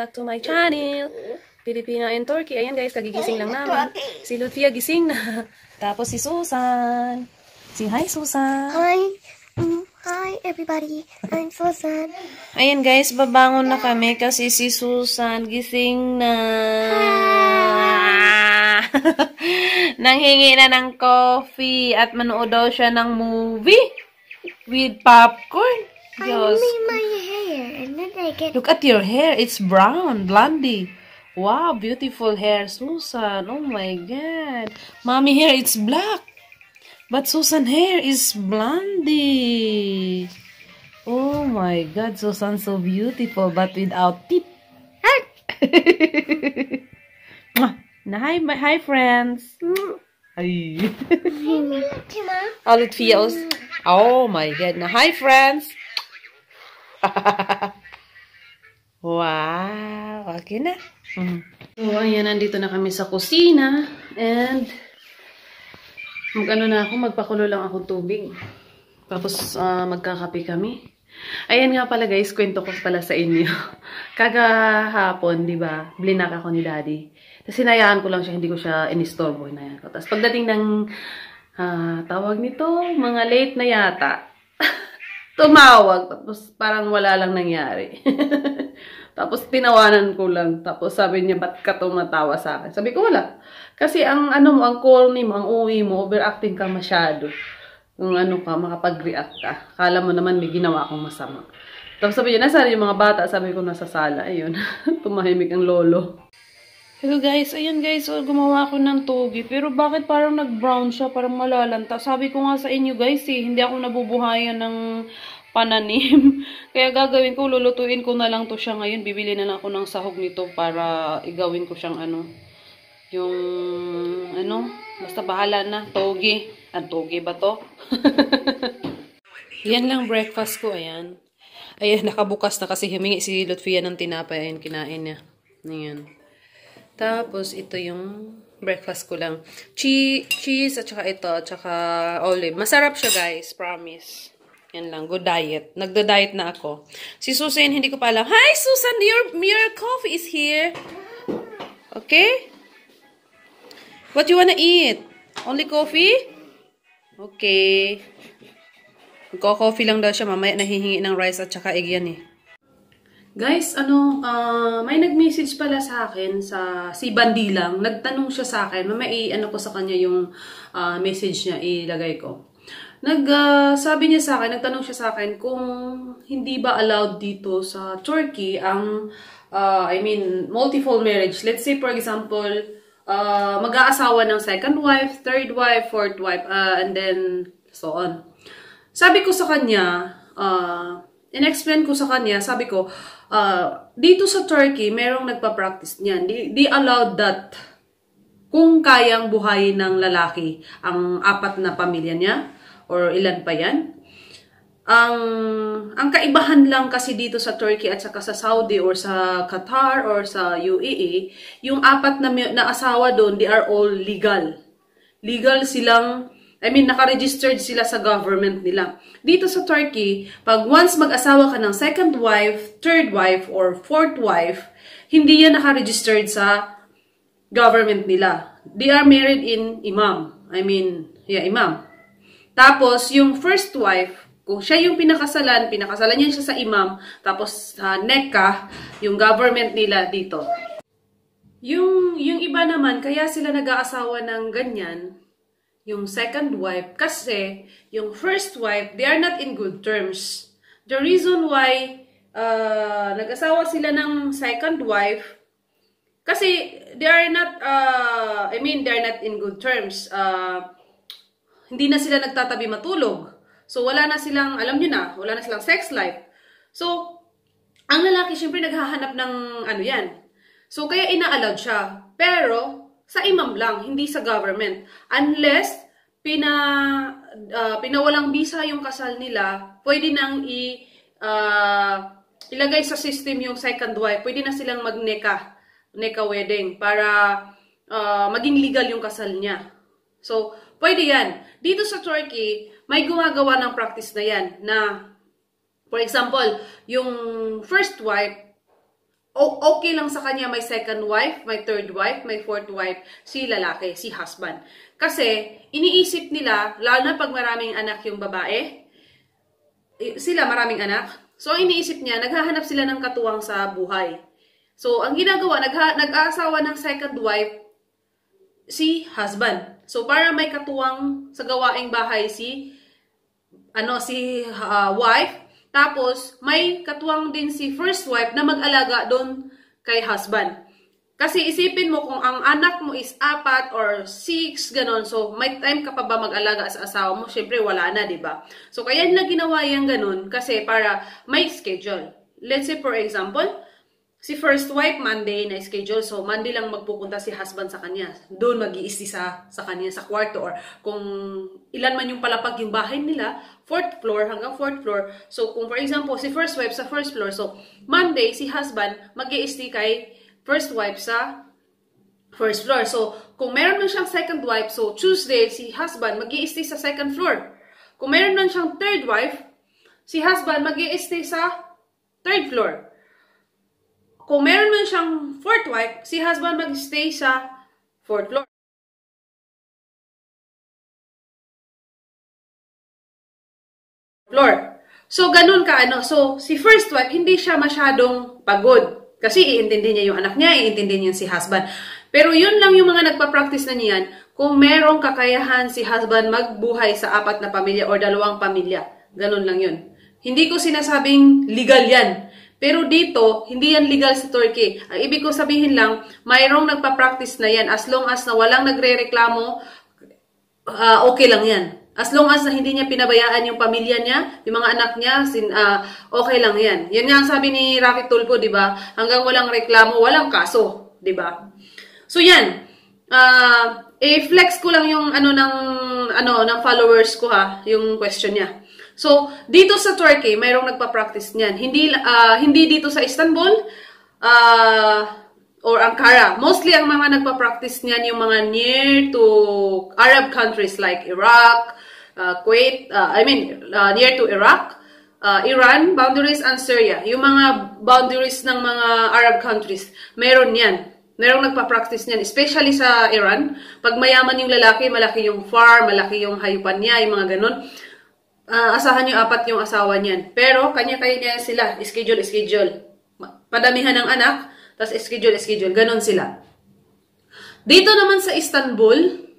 back to my channel! Pilipina and Turkey. Ayan guys, kagigising lang namin. Si Lucia gising na. Tapos si Susan. Si hi Susan. Hi. Mm, hi, everybody. I'm Susan. Ayan guys, babangon na kami kasi si Susan gising na. Nanghingi na ng coffee at manood daw siya ng movie with popcorn. I my hair, and then I get. Look at your hair. It's brown, blondie. Wow, beautiful hair, Susan. Oh my God. Mommy hair, it's black. But Susan hair is blondie. Oh my God, Susan so beautiful, but without tip. Hi, my, hi friends. Mm. Ay. All it feels. Mm. Oh my God. Na hi friends. wow. Okay na. Mm. So, ayan, nandito na kami sa kusina. And, mag-ano na ako, magpakulo lang akong tubig. Tapos, ah, magkakape kami. Ayan nga pala guys, kwento ko pala sa inyo. Kagahapon, di ba, blinak ako ni daddy. Tapos sinayaan ko lang siya, hindi ko siya inistorbo. Hinayaan. Tapos pagdating ng, ah, tawag nito, mga late na yata, tumawag. Tapos parang wala lang nangyari. Tapos tinawanan ko lang. Tapos sabi niya, ba't ka tumatawa sa akin? Sabi ko, wala. Kasi ang ano mo, ang corny mo, ang uwi mo, overacting ka masyado. Kung ano ka, makapag-react ka. Kala mo naman may ginawa akong masama. Tapos sabi niya, nasaan yung mga bata? Sabi ko, nasa sala. Ayun, tumahimik ang lolo. Hello guys, ayun guys, so gumawa ako ng togi. Pero bakit parang nag-brown siya, parang malalanta? Sabi ko nga sa inyo guys, eh, hindi ako nabubuhayan ng pananim. Kaya gagawin ko, lulutuin ko na lang to siya ngayon. Bibili na lang ako ng sahog nito para igawin ko siyang ano, yung ano, basta bahala na, togi. Ang togi ba to? Yan lang breakfast ko, ayan. Ayan, nakabukas na kasi humingi si Lutfia ng tinapay. Ayan, kinain niya. Ayan. Tapos, ito yung breakfast ko lang. Che cheese, at saka ito, at saka olive. Masarap siya, guys. Promise. Yan lang. Good diet. Nagda-diet na ako. Si Susan, hindi ko pa alam. Hi, Susan! Your, your coffee is here. Okay? What you wanna eat? Only coffee? Okay. Magko-coffee lang daw siya. Mamaya nahihingi ng rice at saka egg yan eh. Guys, ano, ah, may nag-message pala sa akin sa si Bandilang. Nagtanong siya sa akin. Mamaya i-ano ko sa kanya yung ah, message niya, ilagay ko. Nag, ah, sabi niya sa akin, nagtanong siya sa akin kung hindi ba allowed dito sa Turkey ang, ah, I mean, multiple marriage. Let's say, for example, uh, mag-aasawa ng second wife, third wife, fourth wife, uh, and then so on. Sabi ko sa kanya, uh, in-explain ko sa kanya, sabi ko, uh, dito sa Turkey, merong nagpa-practice niyan. Di, di allowed that kung kayang buhayin ng lalaki ang apat na pamilya niya, or ilan pa yan, ang ang kaibahan lang kasi dito sa Turkey at saka sa Saudi or sa Qatar or sa UAE, yung apat na, na asawa doon, they are all legal. Legal silang, I mean, nakaregistered sila sa government nila. Dito sa Turkey, pag once mag-asawa ka ng second wife, third wife, or fourth wife, hindi yan nakaregistered sa government nila. They are married in imam. I mean, yeah, imam. Tapos, yung first wife, kung siya yung pinakasalan, pinakasalan niya siya sa imam, tapos sa uh, nekah, yung government nila dito. Yung, yung iba naman, kaya sila nag-aasawa ng ganyan, yung second wife, kasi yung first wife, they are not in good terms. The reason why uh, nag-asawa sila ng second wife, kasi they are not, uh, I mean, they are not in good terms. Uh, hindi na sila nagtatabi matulog. So, wala na silang, alam nyo na, wala na silang sex life. So, ang lalaki, syempre, naghahanap ng ano yan. So, kaya ina-allowed siya. Pero, sa imam lang, hindi sa government. Unless, pina, uh, pinawalang bisa yung kasal nila, pwede nang i, uh, ilagay sa system yung second wife. Pwede na silang magneka, neka wedding, para uh, maging legal yung kasal niya. So, pwede yan. Dito sa Turkey, may gumagawa ng practice na yan na, for example, yung first wife, okay lang sa kanya may second wife, may third wife, may fourth wife, si lalaki, si husband. Kasi, iniisip nila, lalo na pag maraming anak yung babae, eh, sila maraming anak, so iniisip niya, naghahanap sila ng katuwang sa buhay. So, ang ginagawa, nag-aasawa ng second wife, si husband. So, para may katuwang sa gawaing bahay si, ano, si uh, wife, tapos, may katuwang din si first wife na mag-alaga doon kay husband. Kasi isipin mo kung ang anak mo is apat or six, ganon. So, may time ka pa ba mag-alaga sa asawa mo? Siyempre, wala na, di ba? So, kaya nila ginawa yung ganon kasi para may schedule. Let's say, for example, si first wife, Monday na schedule. So, Monday lang magpupunta si husband sa kanya. Doon mag sa, sa kanya sa kwarto. Or kung ilan man yung palapag yung bahay nila, fourth floor hanggang fourth floor. So, kung for example, si first wife sa first floor. So, Monday, si husband mag kay first wife sa first floor. So, kung meron man siyang second wife, so Tuesday, si husband mag sa second floor. Kung meron man siyang third wife, si husband mag sa third floor. Kung meron man siyang fourth wife, si husband mag-stay sa fourth floor. Floor. So, ganun ka, ano. So, si first wife, hindi siya masyadong pagod. Kasi iintindi niya yung anak niya, iintindi niya si husband. Pero yun lang yung mga nagpa-practice na niyan, kung merong kakayahan si husband magbuhay sa apat na pamilya or dalawang pamilya. Ganun lang yun. Hindi ko sinasabing legal yan. Pero dito, hindi yan legal sa Turkey. Ang ibig ko sabihin lang, mayroong nagpa-practice na yan. As long as na walang nagre-reklamo, uh, okay lang yan. As long as na hindi niya pinabayaan yung pamilya niya, yung mga anak niya, sin, uh, okay lang yan. Yan nga ang sabi ni Rocky Tulpo, di ba? Hanggang walang reklamo, walang kaso, di ba? So yan. Uh, i-flex ko lang yung ano ng ano ng followers ko ha, yung question niya. So, dito sa Turkey, mayroong nagpa-practice niyan. Hindi, uh, hindi dito sa Istanbul uh, or Ankara. Mostly, ang mga nagpa-practice niyan yung mga near to Arab countries like Iraq, uh, Kuwait, uh, I mean, uh, near to Iraq, uh, Iran, boundaries, and Syria. Yung mga boundaries ng mga Arab countries, meron yan. Merong nagpa-practice niyan, especially sa Iran. Pag mayaman yung lalaki, malaki yung farm, malaki yung hayupan niya, yung mga ganun uh, asahan yung apat yung asawa niyan. Pero, kanya-kanya sila. Schedule, schedule. Padamihan ng anak, tapos schedule, schedule. Ganon sila. Dito naman sa Istanbul,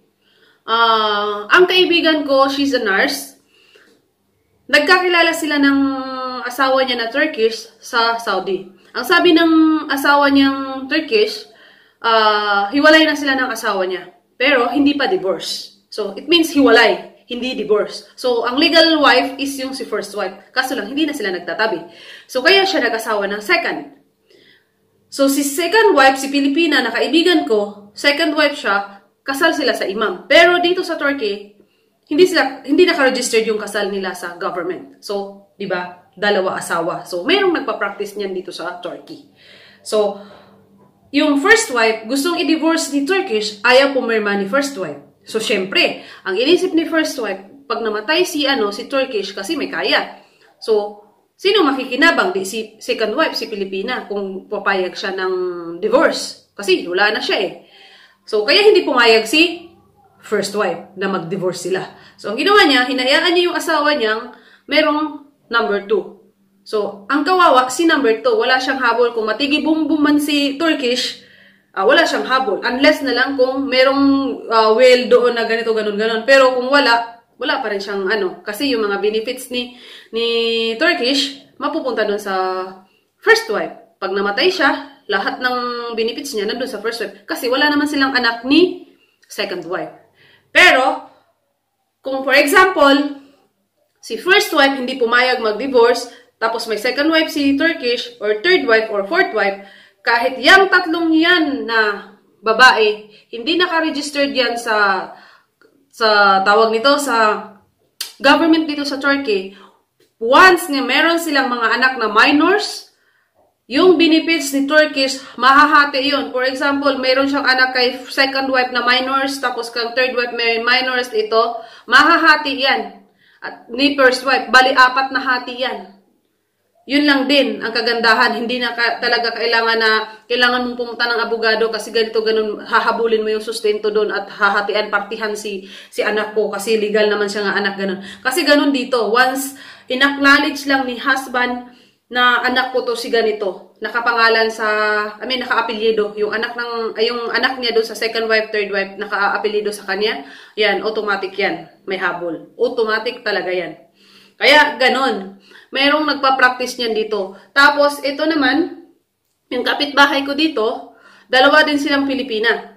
uh, ang kaibigan ko, she's a nurse. Nagkakilala sila ng asawa niya na Turkish sa Saudi. Ang sabi ng asawa niyang Turkish, uh, hiwalay na sila ng asawa niya. Pero, hindi pa divorce. So, it means hiwalay hindi divorce. So, ang legal wife is yung si first wife. Kaso lang, hindi na sila nagtatabi. So, kaya siya nag-asawa ng second. So, si second wife, si Pilipina na kaibigan ko, second wife siya, kasal sila sa imam. Pero dito sa Turkey, hindi sila hindi naka-registered yung kasal nila sa government. So, 'di ba? Dalawa asawa. So, mayroong nagpa-practice niyan dito sa Turkey. So, yung first wife, gustong i-divorce ni Turkish, ayaw pumirma ni first wife. So, syempre, ang inisip ni first wife, pag namatay si, ano, si Turkish kasi may kaya. So, sino makikinabang? Di si second wife, si Pilipina, kung papayag siya ng divorce. Kasi wala na siya eh. So, kaya hindi pumayag si first wife na mag-divorce sila. So, ang ginawa niya, hinayaan niya yung asawa niyang merong number two. So, ang kawawa, si number two, wala siyang habol. Kung matigi bum man si Turkish, uh, wala siyang habol. Unless na lang kung merong uh, well doon na ganito, ganun, ganun. Pero kung wala, wala pa rin siyang ano. Kasi yung mga benefits ni, ni Turkish, mapupunta doon sa first wife. Pag namatay siya, lahat ng benefits niya nandun sa first wife. Kasi wala naman silang anak ni second wife. Pero, kung for example, si first wife hindi pumayag mag-divorce, tapos may second wife si Turkish, or third wife, or fourth wife, kahit yung tatlong yan na babae, hindi naka-registered yan sa sa tawag nito sa government dito sa Turkey. Once nga meron silang mga anak na minors, yung benefits ni Turkish, mahahati yun. For example, meron siyang anak kay second wife na minors, tapos kang third wife may minors ito, mahahati yan. At ni first wife, bali apat na hati yan. Yun lang din ang kagandahan. Hindi na ka, talaga kailangan na kailangan mong pumunta ng abogado kasi ganito ganun hahabulin mo yung sustento doon at hahatian partihan si si anak ko kasi legal naman siya nga anak ganun. Kasi ganun dito. Once inacknowledge lang ni husband na anak ko to si ganito, nakapangalan sa I mean nakaapelyido yung anak ng yung anak niya doon sa second wife, third wife nakaapelyido sa kanya. Yan, automatic yan. May habol. Automatic talaga yan. Kaya ganun merong nagpa-practice niyan dito. Tapos, ito naman, yung kapitbahay ko dito, dalawa din silang Pilipina.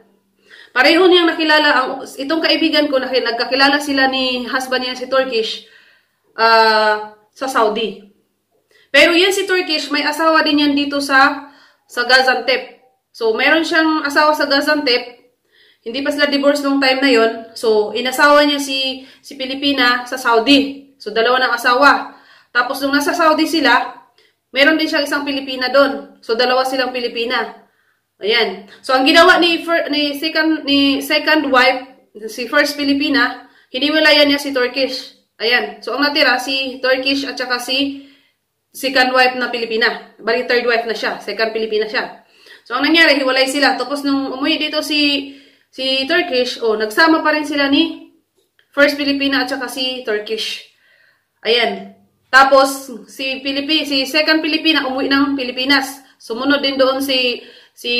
Pareho niyang nakilala, ang, itong kaibigan ko, nagkakilala sila ni husband niya si Turkish uh, sa Saudi. Pero yan si Turkish, may asawa din yan dito sa sa Gaziantep. So, meron siyang asawa sa Gaziantep. Hindi pa sila divorce nung time na yon. So, inasawa niya si si Pilipina sa Saudi. So, dalawa ng asawa. Tapos nung nasa Saudi sila, meron din siyang isang Pilipina doon. So dalawa silang Pilipina. Ayan. So ang ginawa ni fir, ni second ni second wife, si first Pilipina, hiniwalayan niya si Turkish. Ayan. So ang natira si Turkish at saka si second wife na Pilipina. Bali third wife na siya, second Pilipina siya. So ang nangyari, hiwalay sila. Tapos nung umuwi dito si si Turkish, oh, nagsama pa rin sila ni first Pilipina at saka si Turkish. Ayan. Tapos, si Pilipi, si second Pilipina, umuwi ng Pilipinas. Sumunod din doon si si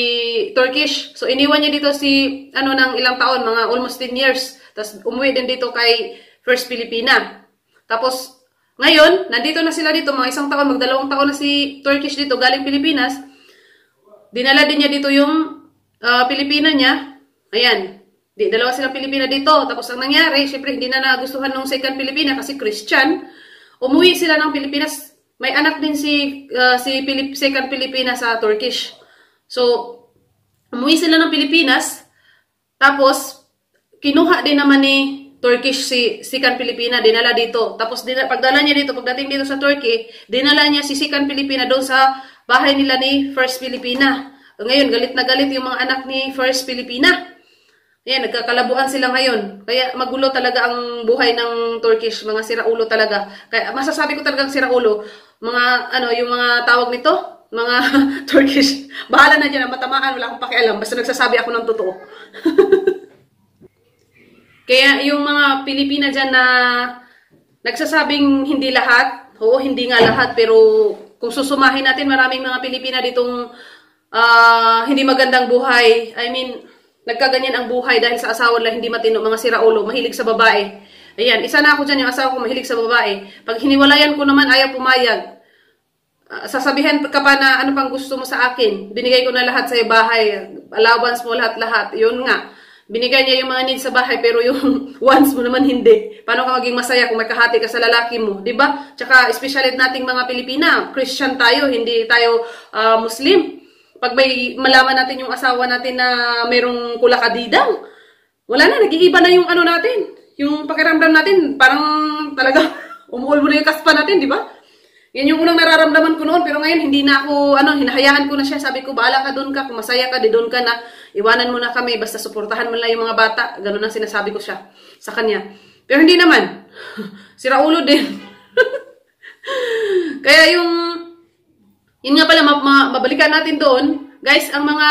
Turkish. So, iniwan niya dito si, ano, ng ilang taon, mga almost 10 years. Tapos, umuwi din dito kay first Pilipina. Tapos, ngayon, nandito na sila dito, mga isang taon, magdalawang taon na si Turkish dito, galing Pilipinas. Dinala din niya dito yung uh, Pilipina niya. Ayan. Di, dalawa silang Pilipina dito. Tapos, ang nangyari, syempre, hindi na nagustuhan ng second Pilipina kasi Christian. Umuwi sila ng Pilipinas. May anak din si uh, si Pilip, second Pilipinas sa Turkish. So, umuwi sila ng Pilipinas. Tapos, kinuha din naman ni Turkish si Sikan Pilipina, dinala dito. Tapos dinala, pagdala niya dito, pagdating dito sa Turkey, dinala niya si Sikan Pilipina doon sa bahay nila ni First Pilipina. Ngayon, galit na galit yung mga anak ni First Pilipina. Ayan, nagkakalabuan sila ngayon. Kaya magulo talaga ang buhay ng Turkish, mga siraulo talaga. Kaya masasabi ko talagang siraulo, mga ano, yung mga tawag nito, mga Turkish. Bahala na dyan, matamaan, wala akong pakialam. Basta nagsasabi ako ng totoo. Kaya yung mga Pilipina dyan na nagsasabing hindi lahat, oo, hindi nga lahat, pero kung susumahin natin, maraming mga Pilipina ditong uh, hindi magandang buhay. I mean, nagkaganyan ang buhay dahil sa asawa lang hindi matino, mga siraulo, mahilig sa babae. Ayan, isa na ako dyan yung asawa ko mahilig sa babae. Pag hiniwalayan ko naman, ayaw pumayag. Uh, sasabihan ka pa na ano pang gusto mo sa akin. Binigay ko na lahat sa bahay. Allowance mo lahat-lahat. Yun nga. Binigay niya yung mga needs sa bahay pero yung wants mo naman hindi. Paano ka maging masaya kung may kahati ka sa lalaki mo, 'di ba? Tsaka especially nating mga Pilipina, Christian tayo, hindi tayo uh, Muslim pag may malaman natin yung asawa natin na merong kulakadidang, wala na, nag-iiba na yung ano natin. Yung pakiramdam natin, parang talaga umuulbo na yung kaspa natin, di ba? Yan yung unang nararamdaman ko noon, pero ngayon hindi na ako, ano, hinahayaan ko na siya. Sabi ko, bahala ka doon ka, kung masaya ka, di doon ka na. Iwanan mo na kami, basta suportahan mo lang yung mga bata. Ganun ang sinasabi ko siya sa kanya. Pero hindi naman. Sira ulo din. Kaya yung yun nga pala, ma ma mabalikan natin doon. Guys, ang mga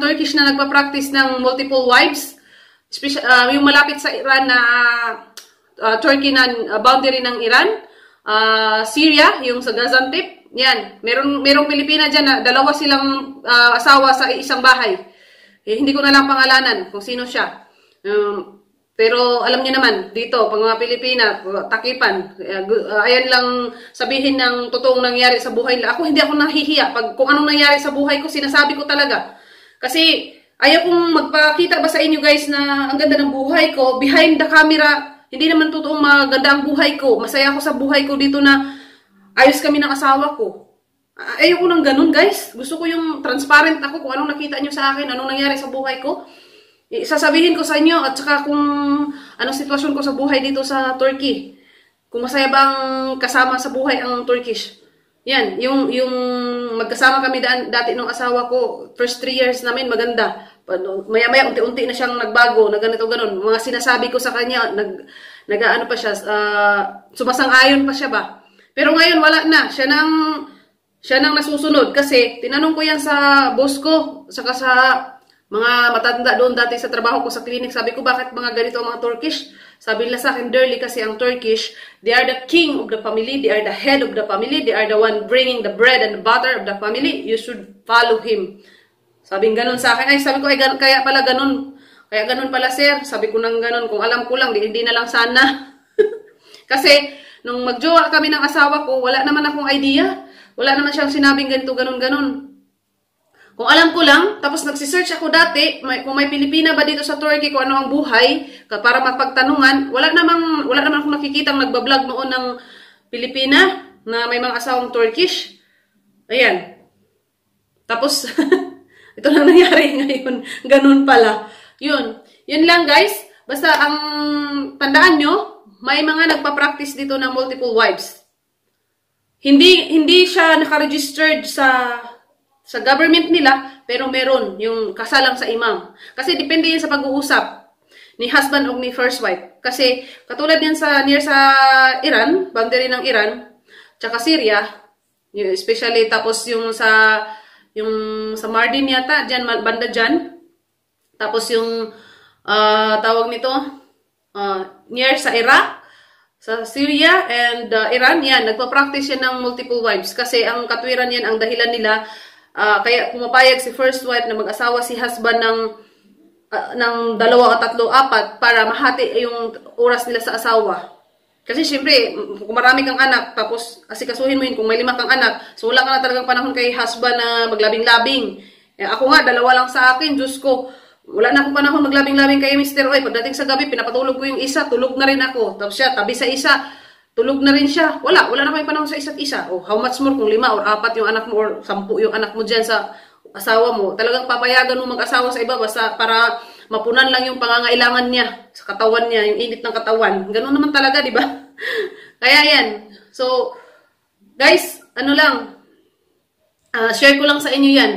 Turkish na nagpa-practice ng multiple wives, special, uh, yung malapit sa Iran na uh, Turkey na uh, boundary ng Iran, uh, Syria, yung sa Gaziantep, yan. Meron, merong Pilipina dyan na dalawa silang uh, asawa sa isang bahay. Eh, hindi ko na lang pangalanan kung sino siya. Um, pero alam niyo naman, dito, pag mga Pilipina, takipan, uh, ayan lang sabihin ng totoong nangyari sa buhay nila. Ako hindi ako nahihiya. Pag kung anong nangyari sa buhay ko, sinasabi ko talaga. Kasi ayaw kong magpakita ba sa inyo guys na ang ganda ng buhay ko, behind the camera, hindi naman totoong maganda ang buhay ko. Masaya ako sa buhay ko dito na ayos kami ng asawa ko. Ayaw ko ng ganun guys. Gusto ko yung transparent ako kung anong nakita nyo sa akin, anong nangyari sa buhay ko. Sasabihin ko sa inyo at saka kung anong sitwasyon ko sa buhay dito sa Turkey. Kung masaya bang kasama sa buhay ang Turkish. Yan, yung, yung magkasama kami daan, dati nung asawa ko, first three years namin maganda. Maya-maya, unti-unti na siyang nagbago, na ganito, ganun. Mga sinasabi ko sa kanya, nag, nag ano pa siya, uh, sumasang-ayon pa siya ba? Pero ngayon wala na. Siya nang siya nang nasusunod kasi tinanong ko yan sa boss ko saka sa mga matanda doon dati sa trabaho ko sa clinic. Sabi ko, bakit mga ganito ang mga Turkish? Sabi nila sa akin, Derly, kasi ang Turkish, they are the king of the family, they are the head of the family, they are the one bringing the bread and the butter of the family. You should follow him. Sabi ganun sa akin. Ay, sabi ko, ay, kaya pala ganun. Kaya ganun pala, sir. Sabi ko nang ganun. Kung alam ko lang, di, hindi na lang sana. kasi, nung magjowa kami ng asawa ko, wala naman akong idea. Wala naman siyang sinabing ganito, ganun, ganun. Kung alam ko lang, tapos nagsisearch ako dati, may, kung may Pilipina ba dito sa Turkey, kung ano ang buhay, para magpagtanungan, wala namang, wala naman akong nakikitang nagbablog noon ng Pilipina na may mga asawang Turkish. Ayan. Tapos, ito lang nangyari ngayon. Ganun pala. Yun. Yun lang guys. Basta ang tandaan nyo, may mga nagpa-practice dito ng multiple wives. Hindi hindi siya naka-registered sa sa government nila, pero meron yung kasalang sa imam. Kasi depende yan sa pag-uusap ni husband o ni first wife. Kasi katulad yan sa near sa Iran, boundary ng Iran, tsaka Syria, especially tapos yung sa yung sa Mardin yata, diyan banda diyan. Tapos yung uh, tawag nito uh, near sa Iraq, sa Syria and uh, Iran, yan, nagpa-practice yan ng multiple wives kasi ang katwiran yan, ang dahilan nila Uh, kaya pumapayag si first wife na mag-asawa si husband ng uh, ng dalawa o tatlo, apat para mahati yung oras nila sa asawa. Kasi syempre, kung marami kang anak, tapos asikasuhin mo yun, kung may lima kang anak, so wala ka na talagang panahon kay husband na maglabing-labing. Eh, ako nga, dalawa lang sa akin, Diyos ko, wala na akong panahon maglabing-labing kay Mr. Oy. Pagdating sa gabi, pinapatulog ko yung isa, tulog na rin ako. Tapos siya, tabi sa isa, Tulog na rin siya. Wala, wala na kami panahon sa isa't isa. Oh, how much more kung lima or apat yung anak mo or sampu yung anak mo dyan sa asawa mo. Talagang papayagan mo mag-asawa sa iba basta para mapunan lang yung pangangailangan niya sa katawan niya, yung init ng katawan. Ganun naman talaga, di ba? Kaya yan. So, guys, ano lang, uh, share ko lang sa inyo yan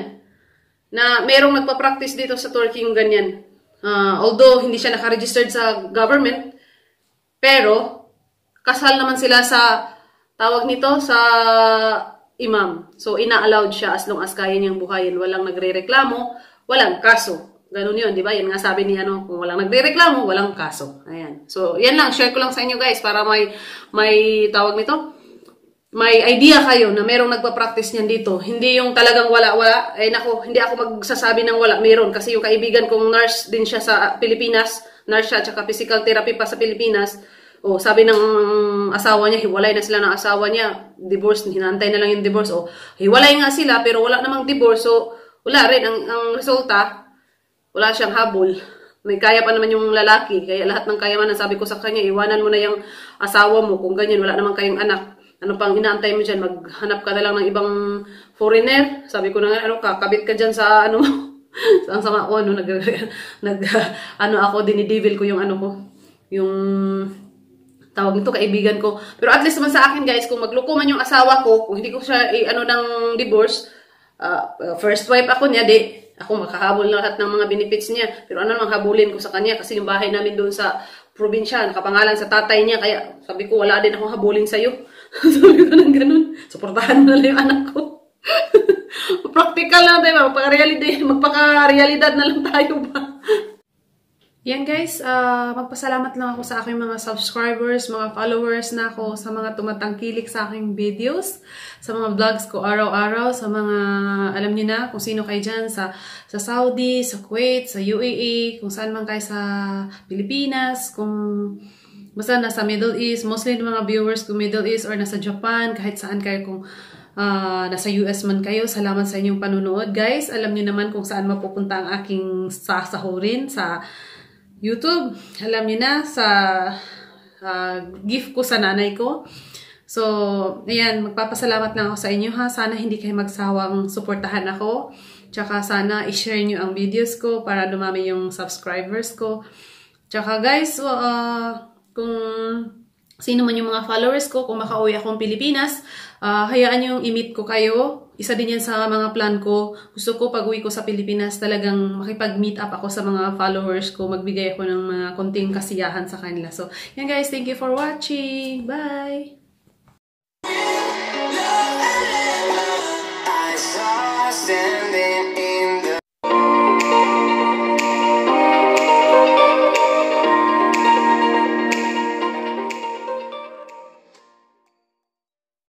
na merong nagpa-practice dito sa Turkey yung ganyan. Uh, although hindi siya naka-registered sa government, pero kasal naman sila sa tawag nito sa imam. So, ina-allowed siya as long as kaya niyang buhayin. Walang nagre-reklamo, walang kaso. Ganun yun, di ba? Yan nga sabi ni ano, kung walang nagre-reklamo, walang kaso. Ayan. So, yan lang. Share ko lang sa inyo guys para may, may tawag nito, may idea kayo na merong nagpa-practice niyan dito. Hindi yung talagang wala-wala. Eh nako, hindi ako magsasabi ng wala. Meron. Kasi yung kaibigan kong nurse din siya sa Pilipinas. Nurse siya, tsaka physical therapy pa sa Pilipinas o sabi ng asawa niya, hiwalay na sila ng asawa niya. Divorce, hinantay na lang yung divorce. O hiwalay nga sila pero wala namang divorce. So wala rin. Ang, ang resulta, wala siyang habol. May kaya pa naman yung lalaki. Kaya lahat ng kayamanan, sabi ko sa kanya, iwanan mo na yung asawa mo. Kung ganyan, wala namang kayong anak. Ano pang inaantay mo dyan? Maghanap ka na lang ng ibang foreigner. Sabi ko na nga, ano, kakabit ka dyan sa ano sa sama ko, ano, nag, nag, ano ako, dinidevil ko yung ano ko, yung tawag nito, kaibigan ko. Pero at least naman sa akin guys, kung magluko man yung asawa ko, kung hindi ko siya eh, ano ng divorce, uh, first wife ako niya, di, ako makahabol na lahat ng mga benefits niya. Pero ano namang habulin ko sa kanya kasi yung bahay namin doon sa probinsya, nakapangalan sa tatay niya, kaya sabi ko, wala din akong habulin sa'yo. sabi ko nang ganun, suportahan mo na lang yung anak ko. Practical lang tayo, magpaka-realidad, magpaka-realidad na lang tayo ba? Yan guys, uh, magpasalamat lang ako sa aking mga subscribers, mga followers na ako, sa mga tumatangkilik sa aking videos, sa mga vlogs ko araw-araw, sa mga, alam niyo na kung sino kayo dyan, sa, sa Saudi, sa Kuwait, sa UAE, kung saan man kayo sa Pilipinas, kung basta nasa Middle East, mostly ng mga viewers ko Middle East or nasa Japan, kahit saan kayo kung uh, nasa US man kayo, salamat sa inyong panunood. Guys, alam niyo naman kung saan mapupunta ang aking sasahurin sa YouTube. Alam niyo na sa uh, gift ko sa nanay ko. So, ayan, magpapasalamat lang ako sa inyo ha. Sana hindi kayo magsawang suportahan ako. Tsaka sana i-share nyo ang videos ko para dumami yung subscribers ko. Tsaka guys, uh, kung sino man yung mga followers ko, kung makauwi akong Pilipinas, uh, hayaan yung i-meet ko kayo. Isa din yan sa mga plan ko. Gusto ko pag uwi ko sa Pilipinas, talagang makipag-meet up ako sa mga followers ko. Magbigay ako ng mga konting kasiyahan sa kanila. So, yan guys. Thank you for watching. Bye! Standing